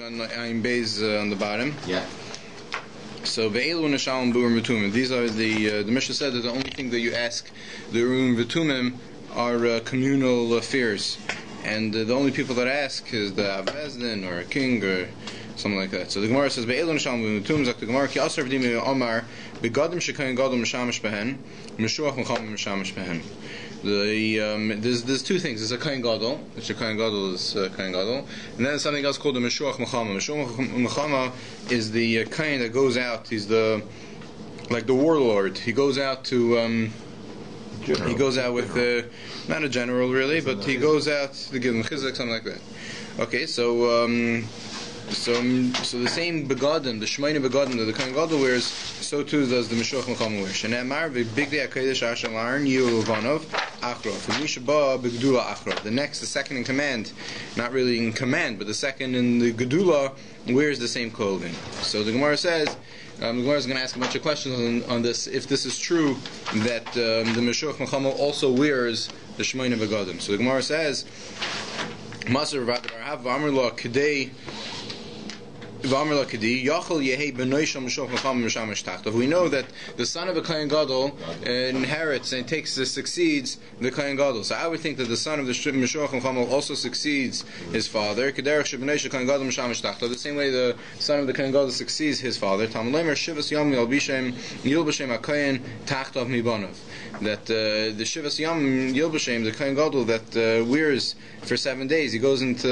on Ein Bays uh, on the bottom. Yeah. So ve'elu neshalom burim v'tumim. These are the uh, the Mishnah said that the only thing that you ask the urim v'tumim are uh, communal affairs, and uh, the only people that ask is the Avbezdin or a king or something like that. So the Gemara says ve'elu neshalom burim v'tumim. Zak the Gemara ki asar v'dim omar begadim shekayin gadol mishamish behen mishuach mecham mishamish behen. The um, there's there's two things. There's a kain gadol, which a kain gadol is uh, kain gadol, and then something else called the meshuach mechama. Meshuach mechama is the uh, kain that goes out. He's the like the warlord. He goes out to. Um, General. he goes out with uh, not a general really, but he goes out to give him chizuk, something like that. Okay, so um, so um, so the same begadim, the shmeina begadim that the Kohen Gadol wears, so too does the Meshuach Mechama wear. Shenemar v'bigdei hakodesh asher larin yiu levanov achrov v'misha ba begdula achrov. The next, the second in command, not really in command, but the second in the gedula wears the same clothing. So the Gemara says. Um, the Gemara is going to ask a bunch of questions on, on this. If this is true, that um, the Meshuach Mechama also wears the Shemaina Begadim. So the Gemara says, Masar Rav Amr Lo Kedei we know that the son of a Kohen Gadol uh, inherits and takes uh, succeeds the Kohen Gadol. So I would think that the son of the Meshuach Mechama also succeeds his father. The same way the son of the Kohen Gadol succeeds his father. That uh, the Shivas Yom Yilbashem, the Kohen Gadol that uh, wears for seven days, he goes into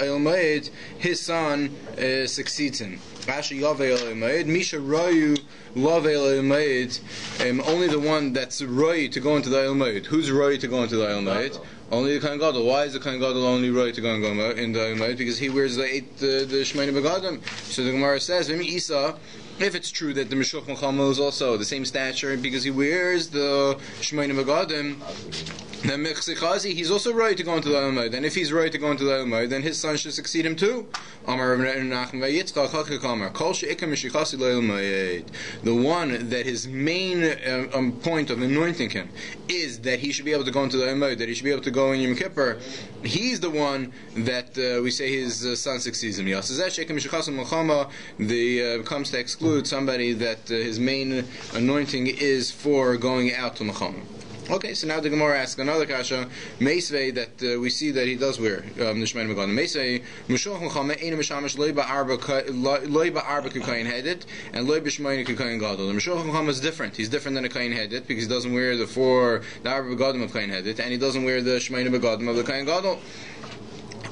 Eil Moed, his son uh, succeeds him. Rashi Misha Rayu Love Eloimayid, um, only the one that's Roy to go into the Eloimayid. Who's Roy to go into the Eloimayid? Only the Kohen Gadol. Why is the Kohen Gadol only Roy to go in the Eloimayid? Because he wears the eight, the, the Shemini Begadim. So the Gemara says, Vim Isa, if it's true that the Meshuch Mechama is also the same stature because he wears the Shemini Begadim, then Mechzichazi, he's also right to go into the Elmai. And if he's right to go into the Elmai, then his son should succeed him too. The one that his main uh, um, point of anointing him is that he should be able to go into the Elmai, that he should be able to go in Yom Kippur. He's the one that uh, we say his uh, son succeeds him. The uh, comes to exclude somebody that uh, his main anointing is for going out to Melchama. Okay, so now the Gemara asks another kasha, Meisvei, that uh, we see that he does wear um, the Shemaim Megon. Meisvei, Mushoch Mechame, Eina Meshamish, Loi Ba'arba Kukayin Hedit, and Loi B'Shemaim Kukayin Gadol. The Mushoch Mechame is different. He's different than a Kayin Hedit because he doesn't wear the four, the Arba Begadim of Kayin Hedit, and he doesn't wear the Shemaim Begadim of the Kayin Gadol.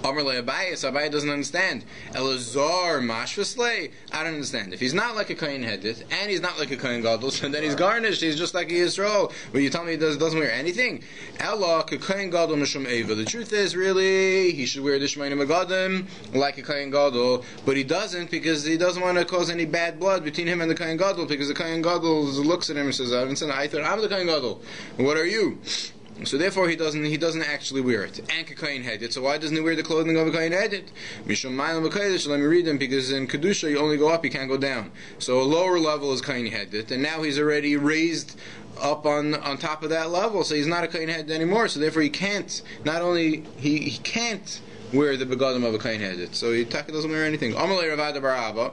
Amr Abayas, Abayas doesn't understand. Elazar Mashvasley, I don't understand. If he's not like a Kohen Hedith, and he's not like a Kohen Gadol, so then he's garnished, he's just like a Yisrael. But you tell me he does, doesn't wear anything? Ella, Kohen Gadol Mishum Eva. The truth is, really, he should wear the Shemaim Magadim like a Kohen Gadol, but he doesn't because he doesn't want to cause any bad blood between him and the Kohen Gadol, because the Kohen Gadol looks at him and says, I thought I'm the Kohen Gadol. What are you? So therefore, he doesn't he doesn't actually wear it. And kain headed. So why doesn't he wear the clothing of a kain headed? Mishum. Let me read them because in kedusha you only go up, you can't go down. So a lower level is kain headed, and now he's already raised up on on top of that level. So he's not a kain headed anymore. So therefore, he can't. Not only he he can't wear the begadim of a kain headed. So he doesn't wear anything. Amalei Ravada Baraba.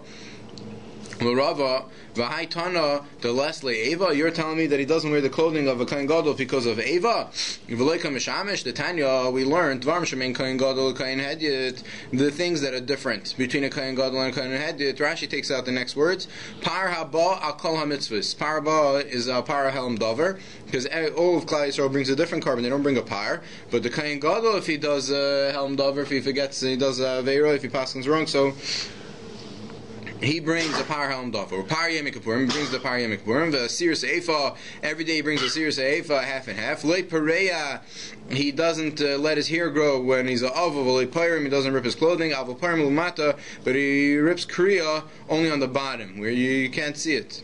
Rava, Vahaitana, the Leslie Ava, you're telling me that he doesn't wear the clothing of a Kohen Gadol because of Ava? V'leika Mishamish, the Tanya, we learned, Dvarm Shemin Kohen Gadol, Kohen Hedyet, the things that are different between a Kohen Gadol and a Kohen Hedyet. Rashi takes out the next words. Par Haba Al Kol HaMitzvahs. Par Haba is a Par Helm Dover, because all of Klai Yisrael brings a different carbon, they don't bring a par. But the Kohen Gadol, if he does uh, Helm Dover, if he forgets, he does uh, Veira, if he passes wrong, so he brings a par dofer, or par yemik brings the par the sirius eifa, every day he brings a sirius eifa, half and half. Le pareya, he doesn't uh, let his hair grow when he's a avav, le he doesn't rip his clothing, avav pyrim lumata, but he rips kriya only on the bottom, where you, you can't see it.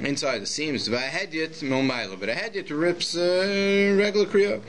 Inside the seams, but a hedyet but a hedyet rips uh, regular kriya.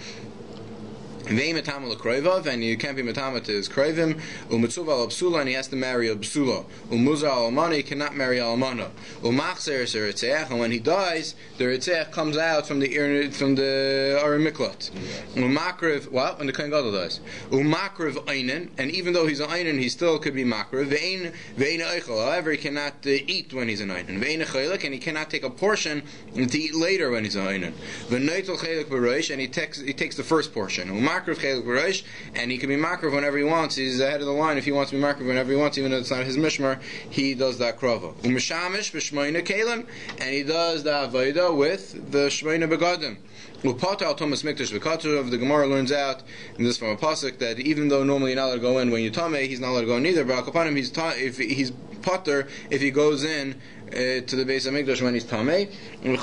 Vein and you can't be metama to his. Umitzuva al and he has to marry a psula. Umuzar al almana, he cannot marry al almana. Umachzer eritzeach, and when he dies, the eritzeach comes out from the from the arimiklat. Umakriv, well, When the kohen gadol dies. Umakriv einin, and even though he's an einin, he still could be makriv. Vein vein eichel, however, he cannot uh, eat when he's an einin. Vein chelik, and he cannot take a portion to eat later when he's an einin. V'neitel chelik and he takes he takes the first portion. Umakriv chelik b'roish, and he can be makriv whenever he wants. He's ahead of the line if he wants to be makriv whenever he wants, even though it's not his mishmar. He does that krova. Umishamish b'shmoina kalim, and he does the avodah with the shmoina begadim. Upata Thomas Mikdash V'Katuv, the Gemara learns out and this from a pasuk that even though normally you're not allowed to go in when you're tame, he's not allowed to go in either. But he's ta- if he's potter if he goes in uh, to the base of Mikdash when he's tamei. And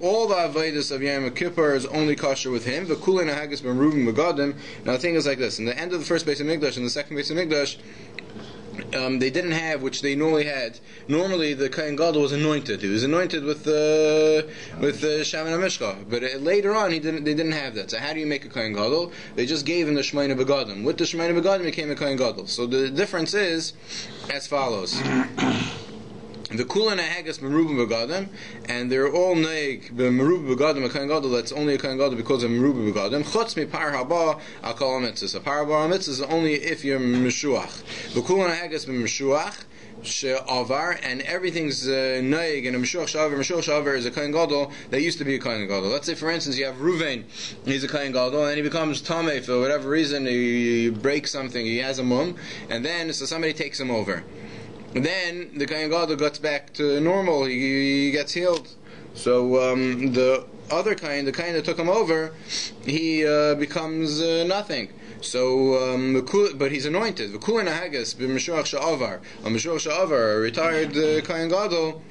all the avodas of Yom Kippur is only kosher with him. The kulin haggis ben. Now the thing is like this: in the end of the first base of Mikdash and the second base of Mikdash, um, they didn't have, which they normally had. Normally, the Kohen Gadol was anointed. He was anointed with uh, with uh, Shaman Mishka. But uh, later on, he didn't. They didn't have that. So how do you make a Kohen Gadol? They just gave him the Shemaina Begadim. With the Shemaina Begadim, became a Kohen Gadol. So the difference is as follows. The kulan hagas meruba begadim, and they're all neig meruba begadim a kain gadol. That's only a kain gadol because of meruba begadim. Chutz mi par haba al kol mitzvahs. A par haba mitzvahs is only if you're meshuach. The kulan hagas meshuach she'avar, and everything's uh, and a meshuach shavar. Meshuach shavar is a kain gadol that used to be a kain gadol. Let's say, for instance, you have Ruvain, he's a kain gadol, and he becomes tame for whatever reason. He, he breaks something, he has a mum, and then so somebody takes him over. Then the Kohen Gadol gets back to normal. He, he gets healed. So um, the other kind, the kind that took him over, he uh, becomes uh, nothing. So, um, but he's anointed. V'kulin hagas b'mishuach sha'avar. A mishuach sha'avar, a retired uh, Kohen Gadol,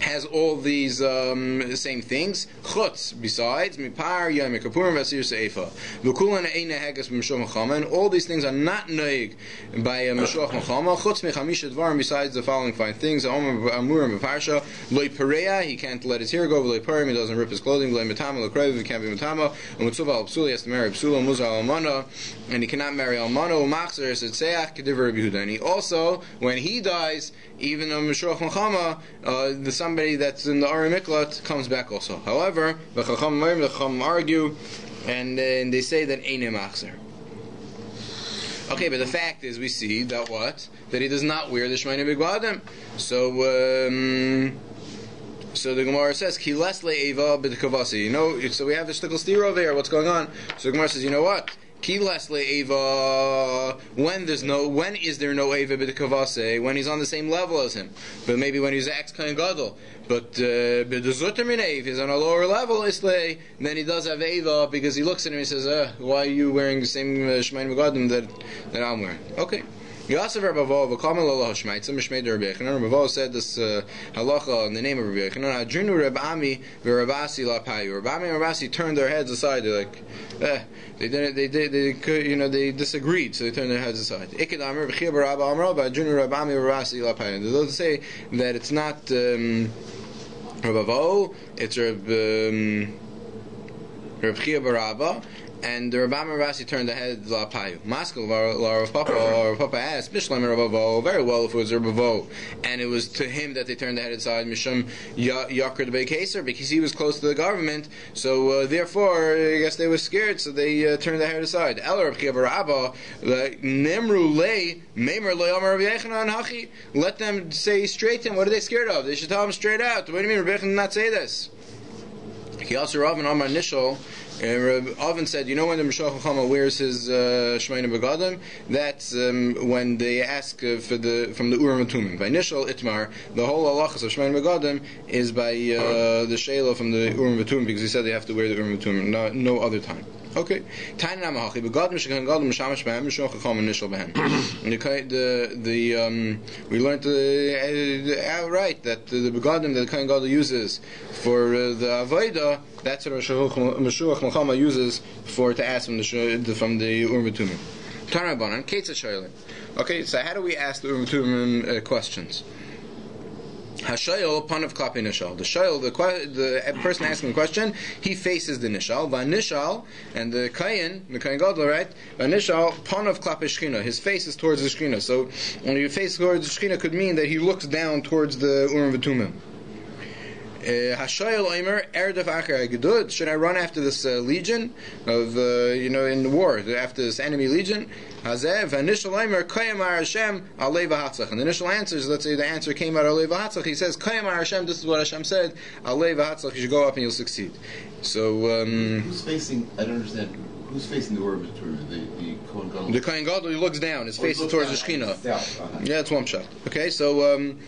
has all these um, same things. Chutz, besides, mipar, yom kippur, vasir seifa. V'kulan ein heges b'mishom chama, and all these things are not noig by a mishloch chama. Chutz mechamisha dvar, besides the following five things. Amurim b'parsha, loy perea, he can't let his hair go, loy parim, he doesn't rip his clothing, loy metama, lo krev, he can't be metama, umutzuva al psula, he has to marry psula, muzah al almana, and he cannot marry almana, umachzer, setzeach, kediver Yehuda. And he also, when he dies, even a mishloch chama, uh, the somebody that's in the Ari Miklat comes back also. However, the Chacham argue, and, and they say that Einim Achzer. Okay, but the fact is, we see that what? That he does not wear the Shemaine Bigvadim. So, um, so the Gemara says, "Ki lesle eva b'dekavasi." You know, so we have the shtickle steer over here. What's going on? So the Gemara says, "You know what? Kilasle Ava. When there's no, when is there no Ava b'dekavase? When he's on the same level as him, but maybe when he's ex kain gadol. But b'dezutim uh, he's on a lower level. Isle, then he does have Ava because he looks at him and he says, uh, "Why are you wearing the same uh, shemayin that that I'm wearing?" Okay. Yosef Rabavo, v'kamal Allah Shmaitza, Mishmei Rabbi Yechanan. Rabavo said this uh, halacha in the name of Rabbi Yechanan. Adrinu Reb Ami v'Rabasi lapayu. Reb Ami and Rabasi turned their heads aside. They're like, eh, they didn't, they did, they, could, you know, they disagreed, so they turned their heads aside. Iked Amr v'Chia Barabba Amro, v'Adrinu Reb Ami v'Rabasi lapayu. Those say that it's not um, Rabavo, it's Reb, um, Reb Chia Barabba, and the Rabbi Rasi turned the head La Payu. Maskal Rav Papa, Rav Papa asked, Mishlam Rabavo, very well if it was Rabavo. And it was to him that they turned the head aside, Misham Yakr the Kaser, because he was close to the government. So uh, therefore, I guess they were scared, so they uh, turned the head aside. El Rav Rabba, Nemru Le, Memer Le Amar Rav Yechanan Hachi. Let them say straight to him, what are they scared of? They should tell him straight out. What do you mean, Yechanan did not say this? He also Rav and Amar Nishal, and Reb Oven said, you know when the Mishloach Chama wears his uh, Shemaina Begadim? That's um, when they ask uh, for the from the Urim Atumim. By initial Itmar, the whole halachas of Shemaina Begadim is by uh, the Sheila from the Urim Atumim because he said they have to wear the Urim Atumim, no, no other time. Okay. Tiny Namahachi, Begadim Shekan Gadim Mishamash Behem Mishloach Chama Initial Behem. The the um, we learned uh, outright that the Begadim that the Kain Gadol uses for uh, the Avodah that's what Mashuach Melchama uses for to ask from the from the Urim Tumim. Tanabanan, Shoylim. Okay, so how do we ask the Urim Tumim uh, questions? Hashayel panav klapi nishal. The shayel, the, the person asking the question, he faces the nishal. Vanishal and the kayin, the kayin gadol, right? Vanishal panav klapi shchina. His face is towards the shchina. So when you face towards the shchina, could mean that he looks down towards the urim v'tumim. Hashayel Omer Erdef Acher Gedud. Should I run after this uh, legion of uh, you know in the war after this enemy legion? Hazev initial Omer Koyamar Hashem Alei V'Hatzach. And the initial answer is let's say the answer came out Alei V'Hatzach. He says Koyamar Hashem. This is what Hashem said. Alei V'Hatzach. You should go up and you'll succeed. So um, who's facing? I don't understand. Who's facing the Urim The the Kohen Gadol. The Kohen Gadol. He looks down. His face is towards the Shekhinah. Uh-huh. Yeah, it's one shot. Okay, so. Um,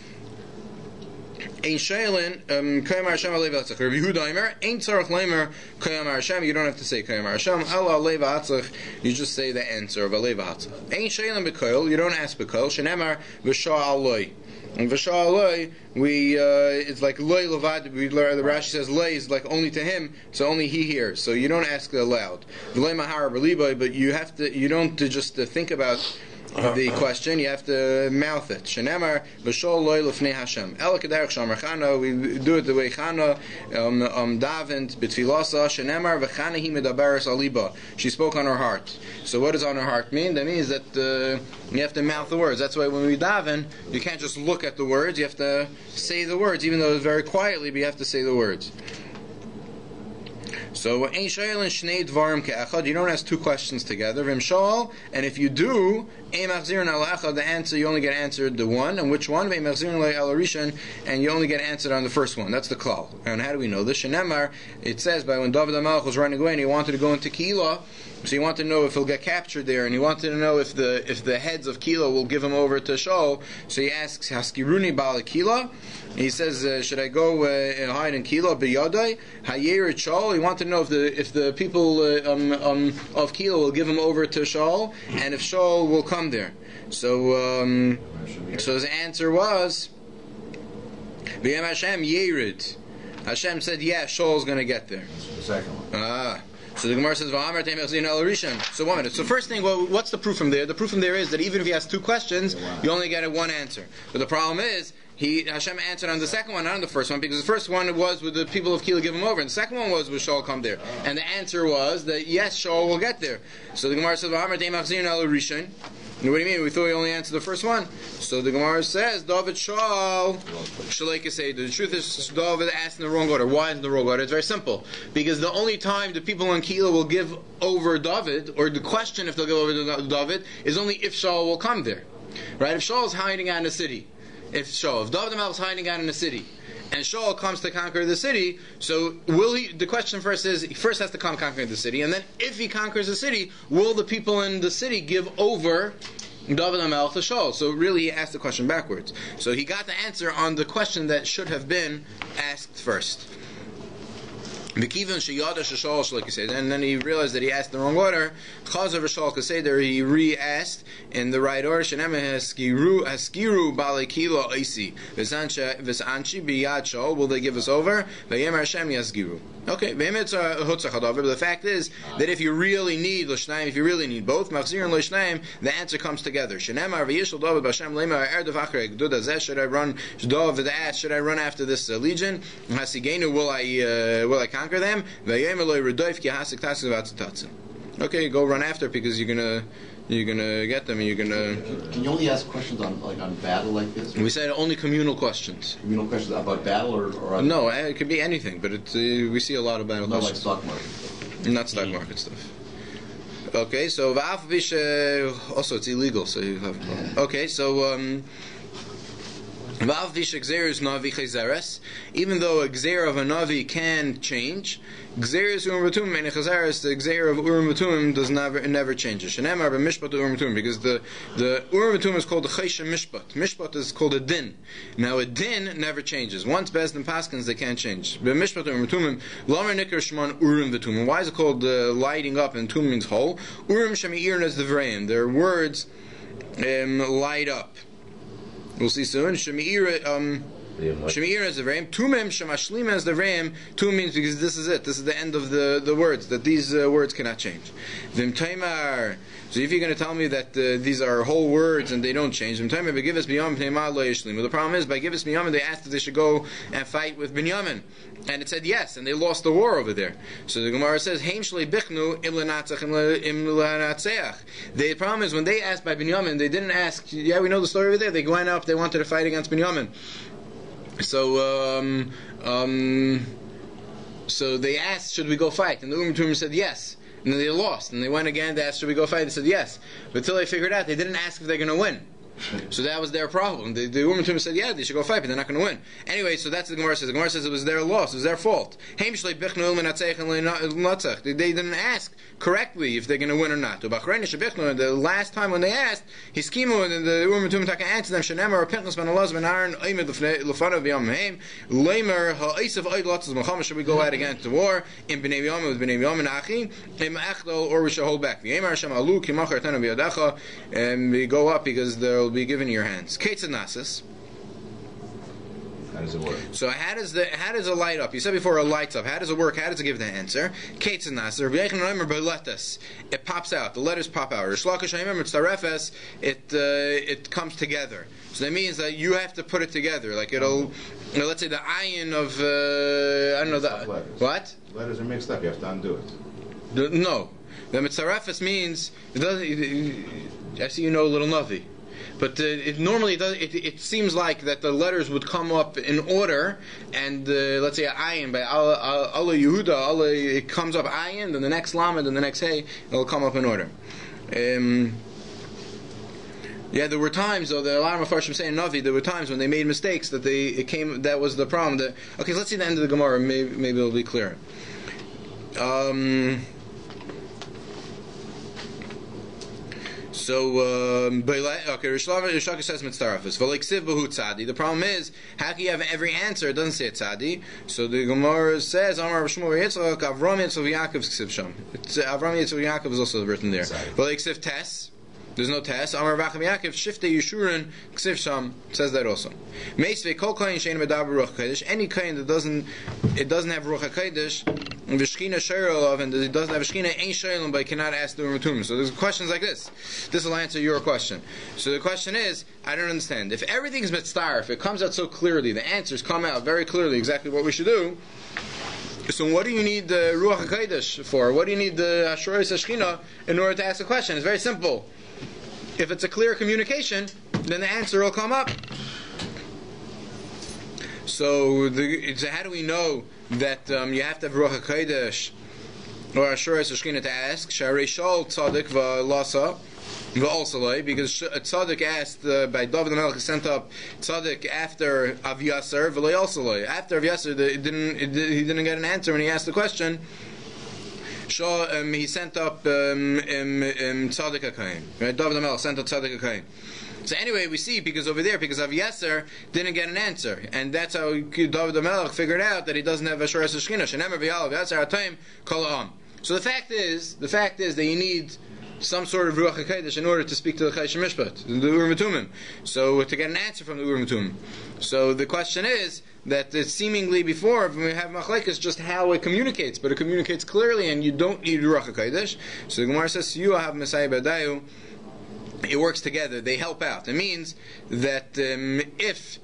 Ein Shailin, um, Kayamar Hashem Alev Atzach. Rabbi Yehuda Aimer, Ein Tzarech Leimer, Kayamar Hashem. You don't have to say Kayamar Hashem. Al Alev Atzach. You just say the answer of Alev Atzach. Ein Shailin Bekoil. You don't ask Bekoil. Shenemar V'Shah Aloi. And V'Shah Aloi, we, uh, it's like Loi Levad, we learn, the Rashi says Loi is like only to him, so only he hears. So you don't ask aloud. V'Loi Mahar but you have to, you don't just think about the question, you have to mouth it. Shenemar v'shol loy lefnei Hashem. El kederech shomer chana. We do it the way Chana um, um, davent b'tfilasa. Shenemar v'chana hi medaberes aliba. She spoke on her heart. So what does on her heart mean? That means that uh, you have to mouth the words. That's why when we daven, you can't just look at the words. You have to say the words, even though it's very quietly. But you have to say the words. So ein and shnei dvarim. You don't ask two questions together. Vim and if you do, ein machzirin al The answer you only get answered the one, and which one? Al and you only get answered on the first one. That's the klal. And how do we know this? Shenemar. It says by when David HaMelech was running away and he wanted to go into Keilah. So he wanted to know if he'll get captured there, and he wanted to know if the if the heads of Keilah will give him over to Shaul. So he asks Haskiruni Bala Keilah. He says, uh, "Should I go uh, hide in Keilah biyadai Hayer Shaul?" He to know if the if the people uh, um, um, of Keilah will give him over to Shaul, and if Shaul will come there. So um, so his answer was, "B'yam Hashem Yerid." Hashem said, "Yeah, Shaul's going to get there." The second one. Ah. So the Gemara says, So one minute. So first thing, well, what's the proof from there? The proof from there is that even if he has two questions, you only get a one answer. But the problem is, he Hashem answered on the second one, not on the first one, because the first one was with the people of Keilah give him over, and the second one was with Shaul come there, and the answer was that yes, Shaul will get there. So the Gemara says, what do you mean? We thought we only answered the first one. So the Gemara says, David Shaul, Shalaika say, the truth is David asked in the wrong order. Why in the wrong order? It's very simple. Because the only time the people in Keilah will give over David, or the question if they'll give over David, is only if Shaul will come there. Right? If Shaul is hiding out in a city, if Shaul, if David is hiding out in a city, and Shaul comes to conquer the city, so will he? The question first is he first has to come conquer the city, and then if he conquers the city, will the people in the city give over David Amelch to Shaul? So really, he asked the question backwards. So he got the answer on the question that should have been asked first. Mekivan sheyada you said, and then he realized that he asked the wrong order. Chazav shal kaseder he re-asked in the right order. Shenem haskiru haskiru balekila oisi v'sanchi biyad shal. Will they give us over? V'yem Hashem yasgiru. Okay, but the fact is that if you really need l'shnaim, if you really need both machzir and l'shnaim, the answer comes together. Shenemar v'yishal David b'Hashem lemar erdav achrei gduda zeh. Should I run the ass? Should I run after this uh, legion? Hasigenu will I uh, will I conquer them? V'yem eloi redoif ki hasik tasik Okay, go run after because you're gonna you're gonna get them and you're gonna. Can you only ask questions on like on battle like this? We said only communal questions. Communal questions about battle or, or no, it could be anything, but it's, uh, we see a lot of battle. Not questions. like stock market. Not stock market stuff. Okay, so uh, also it's illegal, so you have. Okay, so. Um, even though a gzer of a navi can change, Gzeris Urim Batumim and Chazaris, the Gzer of Urim Batumim does never never changes. Shenemar Mishpat Urim Batumim because the the Urim Batumim is called the Chesha Mishpat. Mishpat is called a din. Now a din never changes. Once Bez and Paskins they can't change. But Mishpat Urim Batumim Lamer Nikar Shman Urim Batumim. Why is it called uh, lighting up and Tum means whole? Urim Shemi'ir is the Vrain. Their words um, light up. We'll see soon. Shemi'ir um Shemir is the ram. Tumim shemashlim is the ram. Tum means because this is it. This is the end of the, the words. That these uh, words cannot change. Vim taimar. So if you're going to tell me that uh, these are whole words and they don't change, vim taimar begivus biyam pneimah lo yishlim. The problem is by givus binyamin they asked that they should go and fight with Binyamin, and it said yes, and they lost the war over there. So the Gemara says Heim shlei bichnu im lenatzeach. The problem is when they asked by Binyamin, they didn't ask. Yeah, we know the story over there. They went up. They wanted to fight against Binyamin. So, um, um, so they asked, should we go fight? And the Tumim said yes. And then they lost. And they went again, they asked, should we go fight? They said yes. But until they figured out, they didn't ask if they're going to win. So that was their problem. The, the woman said, "Yeah, they should go fight, but they're not going to win." Anyway, so that's the Gemara says. The Gemara says it was their loss, it was their fault. They they didn't ask correctly if they're going to win or not. The last time when they asked, schemed and the woman him answered them. Repentance. Should we go out again to war in bnei yom with bnei yom and achi im achdol or we should hold back. And we go up because there will be given in your hands. Ketzanasis. How does it work? So how does the how does it light up? You said before it lights up. How does it work? How does it give the answer? It pops out. The letters pop out. It uh, it comes together. So that means that you have to put it together. Like it'll, you know, let's say the iron of uh, I don't know the Letters. what. Letters are mixed up. You have to undo it. The, no, the mitzarefes means it doesn't. I see you know a little navi, but uh, it normally does. It, it seems like that the letters would come up in order, and uh, let's say ayin by Allah Allah Yehuda, Allah it comes up ayin, then the next lamed, and the next hey, it'll come up in order. Um, yeah, there were times though. The alarm of Farshim saying Navi. There were times when they made mistakes that they it came. That was the problem. That okay, let's see the end of the Gemara. Maybe, maybe it'll be clearer. Um, so, um, but okay, Rishlava Rishaka says mitzarafis. V'leiksiv b'hu tzadi. The problem is, how can you have every answer? It doesn't say tzadi. So the Gemara says, Amar Shmuel Yitzchak, Avram Yitzchak Yaakov ksiv sham. It's, Avram Yitzchak Yaakov is also written there. Tzadi. V'leiksiv tes. There's no test. Amar Vacham Yaakov Shifte Yeshurin Ksiv Sham says that also. Meisve Kol Kain Shein Medaber Ruach. Any kain that doesn't it doesn't have Ruach Kodesh and Vishkina and it doesn't have Vishkina Ein Sherelov but cannot ask the Umatum. So there's questions like this. This will answer your question. So the question is, I don't understand. If everything is mitzvah, if it comes out so clearly, the answers come out very clearly exactly what we should do. So what do you need the Ruach HaKodesh for? What do you need the Ashurais Hashchina in order to ask a question? It's very simple. If it's a clear communication, then the answer will come up. So, the, how do we know that um, you have to have Ruach HaKodesh or Ashurais Hashchina to ask? Sharei Shal Tzadik V'Lasa V'Alsalai, because Sh- Tzadik asked uh, by David the Melech sent up Tzadik after Avyasar Alsalai. After Avyasar, it didn't, it, he didn't get an answer when he asked the question. Shaw, um, he sent up um, um, um. Right? David the Melech sent up Tzaddik. So anyway, we see because over there, because Avieser didn't get an answer, and that's how David Melech figured out that he doesn't have Atayim Kol Ha'am. So the fact is, the fact is that you need some sort of Ruach HaKodesh in order to speak to the Chayshim Mishpat, the Urim Tumim. So to get an answer from the Urim Tumim. So the question is that it's seemingly before when we have Machlekes just how it communicates, but it communicates clearly, and you don't need Ruach HaKodesh. So the Gemara says, "You have Messiah Badayu." It works together; they help out. It means that um, if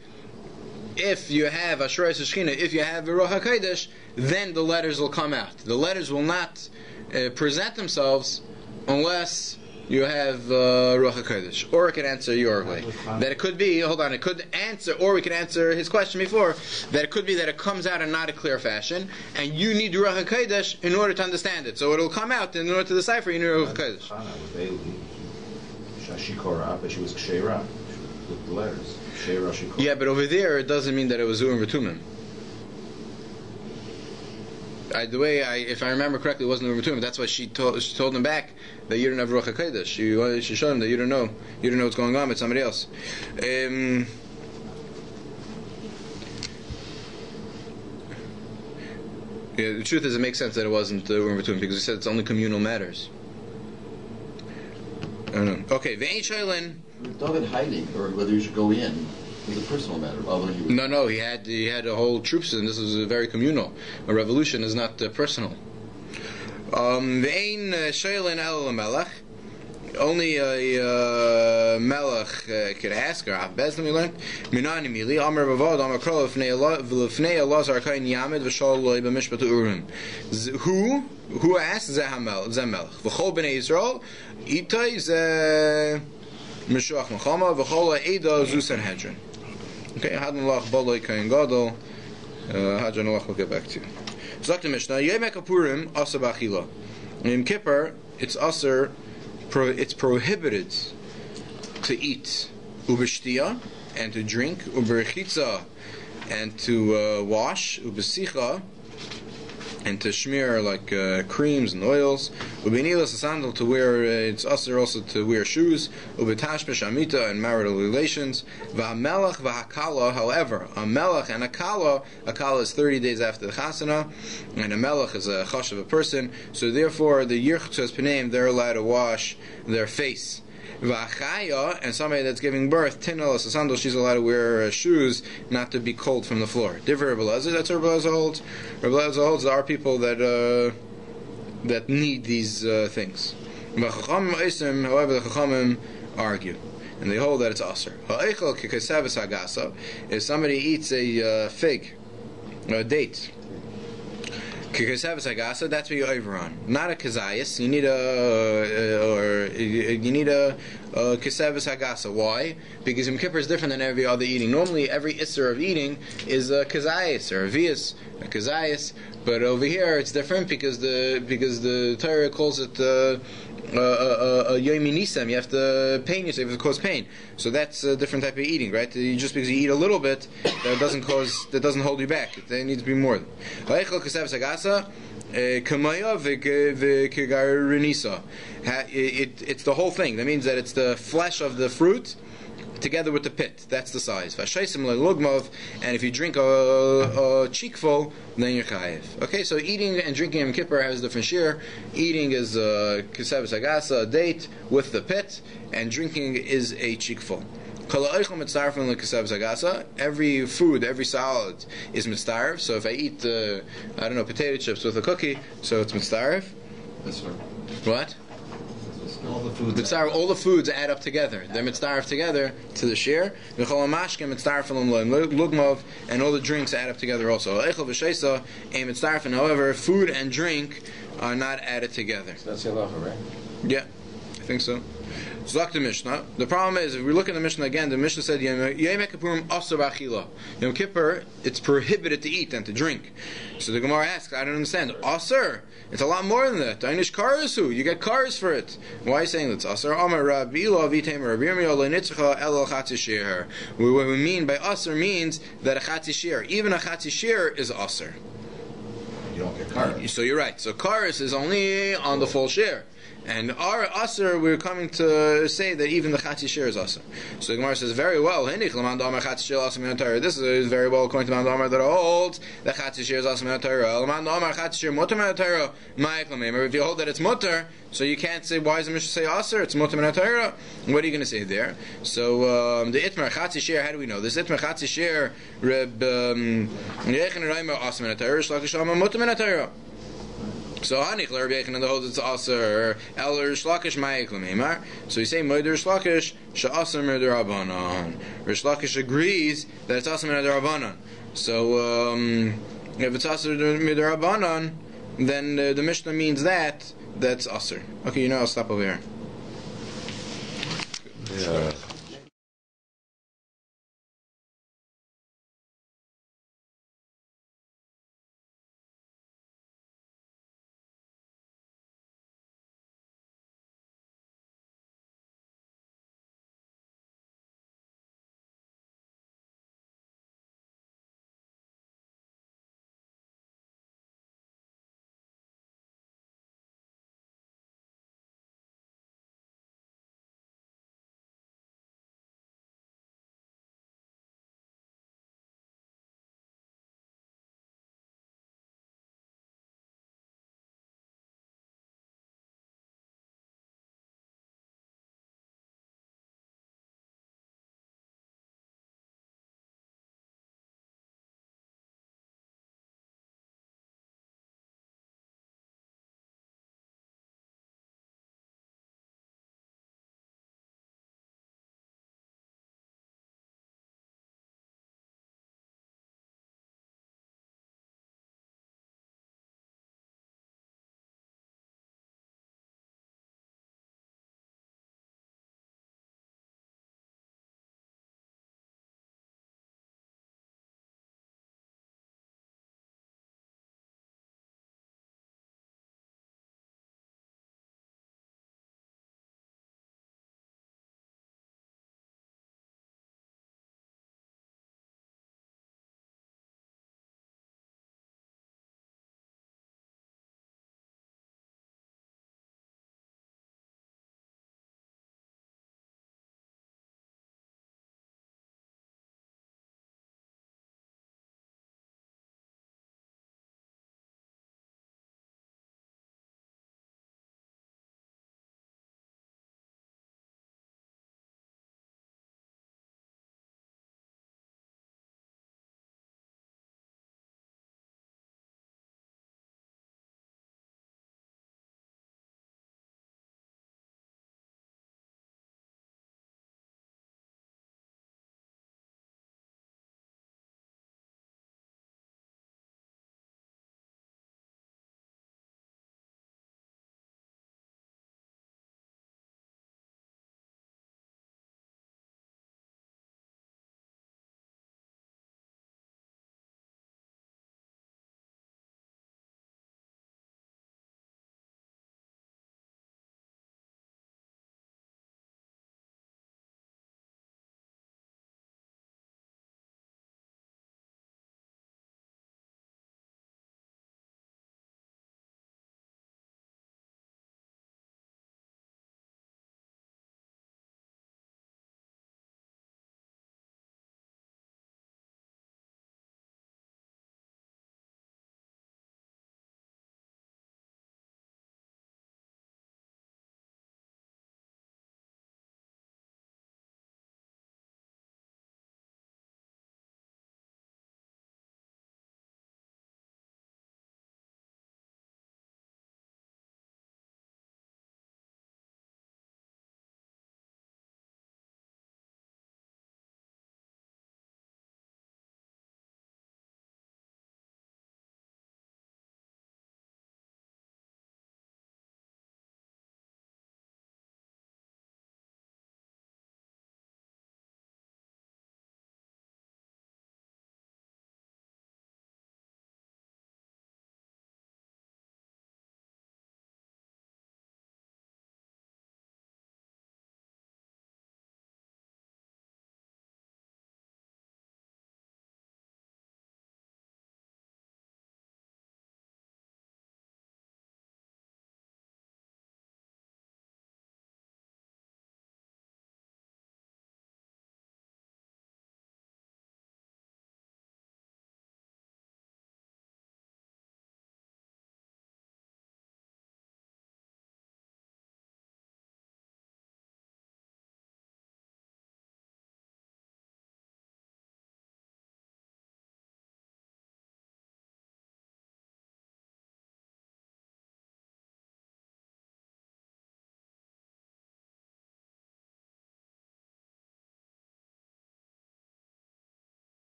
if you have Asheres Shechina, if you have Ruach HaKodesh, then the letters will come out. The letters will not uh, present themselves unless you have uh, Ruach HaKodesh. Or it can answer your way. That it could be, hold on, it could answer, or we could answer his question before, that it could be that it comes out in not a clear fashion, and you need Ruach HaKodesh in order to understand it. So it'll come out in order to decipher, you need Ruach HaKodesh. Chana with Eli, Shashikora, but she was Ksheira with the letters. Yeah, but over there it doesn't mean that it was Urim V'tumim. I, the way I, if I remember correctly, it wasn't Urim V'tumim. That's why she told she told him back that you don't have Ruach Hakodesh. She she showed him that you don't know you don't know what's going on with somebody else. Um, yeah, the truth is, it makes sense that it wasn't uh, Urim V'tumim because he said it's only communal matters. I don't know. Okay, Ve'ein Shailin. David hiding, or whether you should go in. Was a personal matter. Although he was No, no, he had he had a whole troops, and this was a very communal. A revolution is not uh, personal. Um, Ve'ein uh, el melech. Only a uh, melech uh, could ask, or Bezdin we learned. Minani mili, Bavod, Amar Krol, V'shol Loi Urim. Who? Who asked? Zehamel, Zemelech. V'chol b'nei Yisrael, Itai ze Meshuach Mechama, V'chol Eida Zu. Okay, Hadin Lach Baloi Kain Gadol. Uh, Hadran we'll get back to. Zok the Mishnah, Yom Kippurim, Asa B'achila. In Kippur, it's Aser, it's prohibited to eat ubishtia and to drink uberchitza and to uh, wash ubesicha and to smear like uh, creams and oils. Ubinilas a sandal to wear. Uh, it's usher also to wear shoes. Ubitash shamita and marital relations. Va'melach va'hakala. However, a melech and a kala. A kala is thirty days after the chasana, and a melech is a chash of a person. So therefore, the yirchtzas panim they're allowed to wash their face. V'achaya, and somebody that's giving birth, tinel a sandal, she's allowed to wear uh, shoes not to be cold from the floor. Different Rebbe Lezer, that's what Rebbe Lezer holds. Rebbe Lezer holds there are people that uh, that need these uh, things. V'chacham however, the chachamim argue. And they hold that it's aser. Ha'eichel kikasavis hagasa. If somebody eats a uh, fig, a date, Kikasavis agasa, that's what you're over on. Not a kazayas. You need a uh, or you need a, kisavis agasa. Why? Because Yom Kippur is different than every other eating. Normally, every isser of eating is a kazayas or a vias, a kazayas. But over here, it's different because the because the Torah calls it. Uh, uh, uh, uh, nisam, you have to pain yourself, to cause pain. So that's a different type of eating, right? Just because you eat a little bit, that doesn't cause, that doesn't hold you back. There needs to be more. Kamaya v'kegarinisa. It's the whole thing. That means that it's the flesh of the fruit together with the pit. That's the size. And if you drink a, a cheekful, then you're chayiv. Okay, so eating and drinking in Kippur has different share. Eating is a kisav sagasa, a date with the pit, and drinking is a cheekful. Every food, every salad is mitzaref. So if I eat, uh, I don't know, potato chips with a cookie, so it's mitzaref. That's right. What? All the foods. Mitzvah, all the foods add up together. They're mitzvah together to the share. V'chol mashke mitzvah lugmov, and all the drinks add up together also. Echel v'sheisa a mitzvah. However, food and drink are not added together. That's the halacha, right? Yeah, I think so. Zlak the Mishnah. The problem is, if we look at the Mishnah again, the Mishnah said, Yom Kippurim asur b'achila. Yom Kippur, it's prohibited to eat and to drink. So the Gemara asks, I don't understand. Asur, it's a lot more than that. Dainish karasu, you get cars for it. Why are you saying that's asur? Amar Rabbi vitem Rabbi el. What we mean by asur means that a chatzishir, even a chatzishir is asur. You don't get carbs. So you're right. So karis is only on the full share. And our Aser, we're coming to say that even the Chatzi share is Aser. So the Gemara says, very well, this is very well according to Mount Amar that holds the Chatzi share is Aser If you hold that it's Mutter, so you can't say, why does the Mishnah say Aser? It's Mutter. What are you going to say there? So um, the Itmar Chatzi share, how do we know? This Itmar Chatzi share, Reb Yechan Reimer Aser Lama Mutter. So Hanich Rabbi Yechon holds it's aser El Rish Lakish Ma'ik Lememar. So you say Moeder Rish Lakish Sha'aser Murder Rabbanon. Rish Lakish agrees that it's aser Murder Rabbanon. So um, if it's aser Murder Rabbanon, then uh, the Mishnah means that that's aser. Okay, you know I'll stop over here. Yeah.